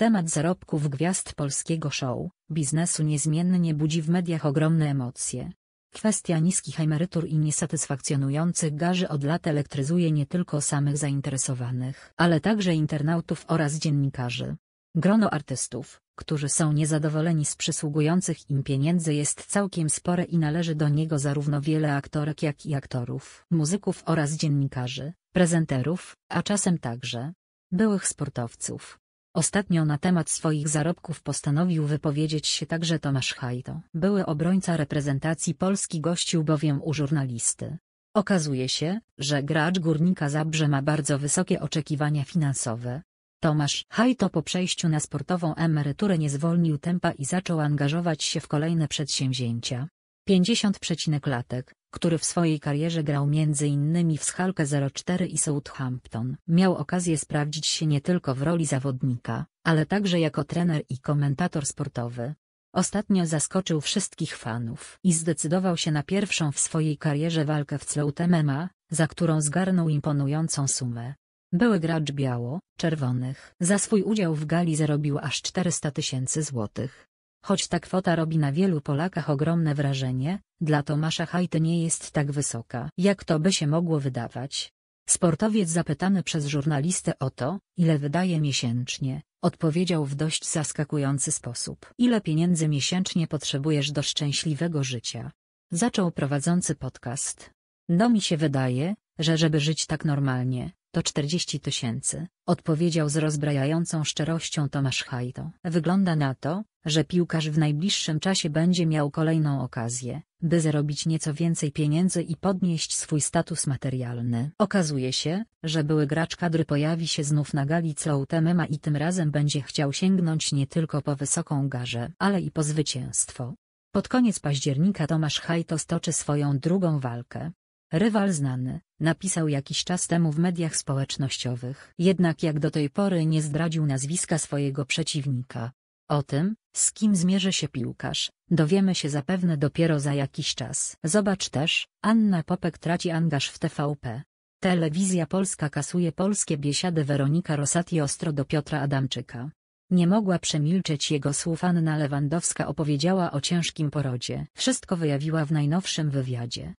Temat zarobków gwiazd polskiego show, biznesu niezmiennie budzi w mediach ogromne emocje. Kwestia niskich emerytur i niesatysfakcjonujących garzy od lat elektryzuje nie tylko samych zainteresowanych, ale także internautów oraz dziennikarzy. Grono artystów, którzy są niezadowoleni z przysługujących im pieniędzy jest całkiem spore i należy do niego zarówno wiele aktorek jak i aktorów, muzyków oraz dziennikarzy, prezenterów, a czasem także byłych sportowców. Ostatnio na temat swoich zarobków postanowił wypowiedzieć się także Tomasz Hajto. Były obrońca reprezentacji Polski gościł bowiem u żurnalisty. Okazuje się, że gracz Górnika Zabrze ma bardzo wysokie oczekiwania finansowe. Tomasz Hajto po przejściu na sportową emeryturę nie zwolnił tempa i zaczął angażować się w kolejne przedsięwzięcia. 50 przecinek latek, który w swojej karierze grał m.in. w Schalke 04 i Southampton. Miał okazję sprawdzić się nie tylko w roli zawodnika, ale także jako trener i komentator sportowy. Ostatnio zaskoczył wszystkich fanów i zdecydował się na pierwszą w swojej karierze walkę w Clout MMA, za którą zgarnął imponującą sumę. Były gracz biało-czerwonych. Za swój udział w gali zarobił aż 400 tysięcy złotych. Choć ta kwota robi na wielu Polakach ogromne wrażenie, dla Tomasza Hajty nie jest tak wysoka, jak to by się mogło wydawać. Sportowiec zapytany przez żurnalistę o to, ile wydaje miesięcznie, odpowiedział w dość zaskakujący sposób. Ile pieniędzy miesięcznie potrzebujesz do szczęśliwego życia? Zaczął prowadzący podcast. No mi się wydaje, że żeby żyć tak normalnie, to 40 tysięcy, odpowiedział z rozbrajającą szczerością Tomasz Hajto. Wygląda na to, że piłkarz w najbliższym czasie będzie miał kolejną okazję, by zarobić nieco więcej pieniędzy i podnieść swój status materialny. Okazuje się, że były gracz kadry pojawi się znów na gali Cloutemema i tym razem będzie chciał sięgnąć nie tylko po wysoką garzę, ale i po zwycięstwo. Pod koniec października Tomasz Hajto stoczy swoją drugą walkę. Rywal znany, napisał jakiś czas temu w mediach społecznościowych. Jednak jak do tej pory nie zdradził nazwiska swojego przeciwnika. O tym, z kim zmierzy się piłkarz, dowiemy się zapewne dopiero za jakiś czas. Zobacz też, Anna Popek traci angaż w TVP. Telewizja Polska kasuje polskie biesiady Weronika Rosati ostro do Piotra Adamczyka. Nie mogła przemilczeć jego słów Anna Lewandowska opowiedziała o ciężkim porodzie. Wszystko wyjawiła w najnowszym wywiadzie.